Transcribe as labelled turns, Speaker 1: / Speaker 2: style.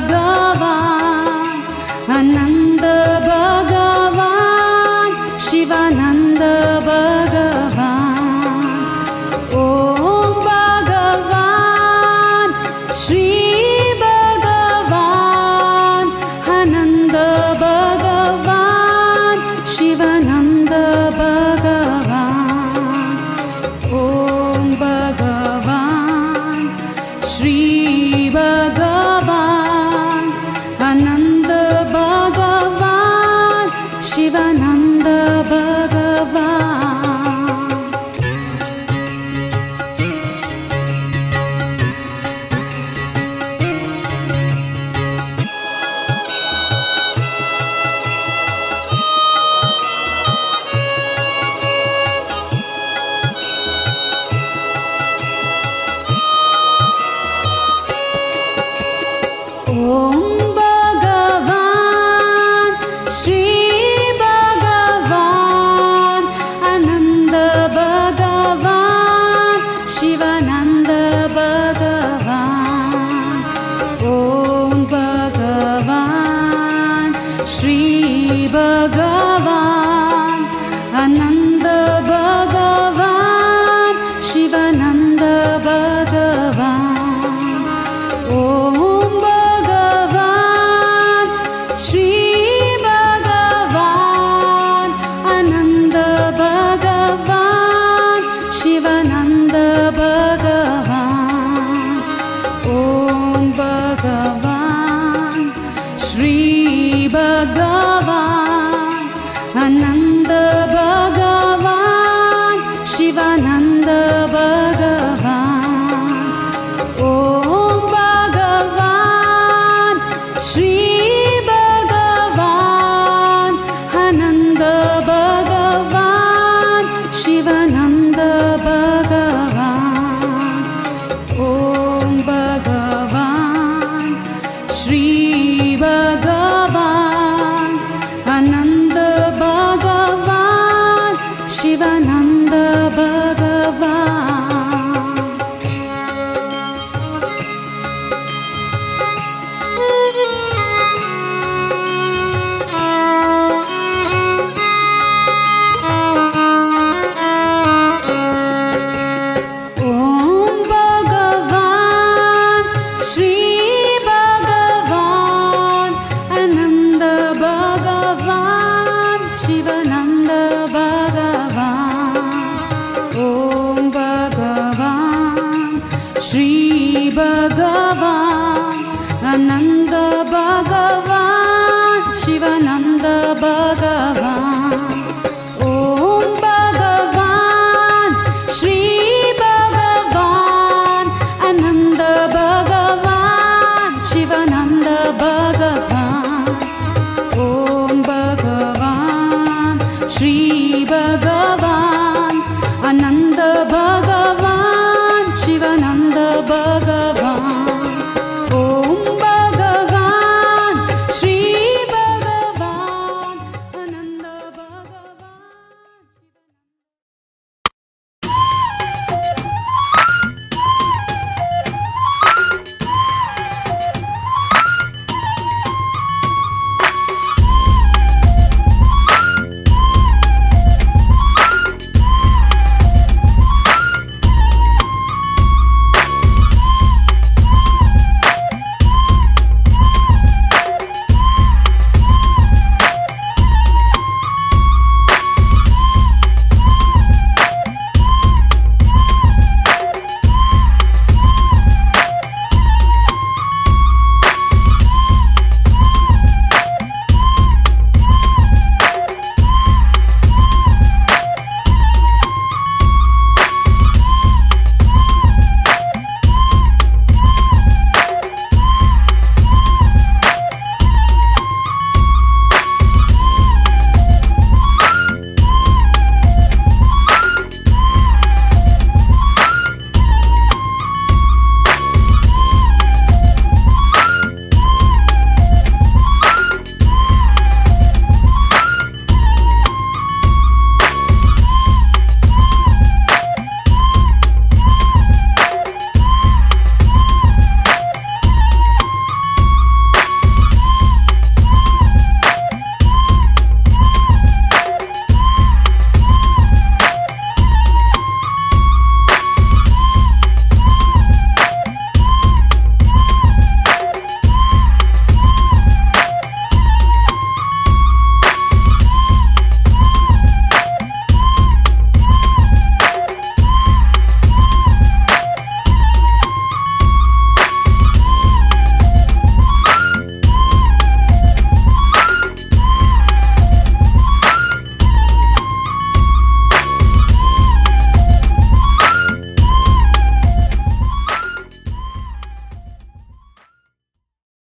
Speaker 1: वा स शिवानन्द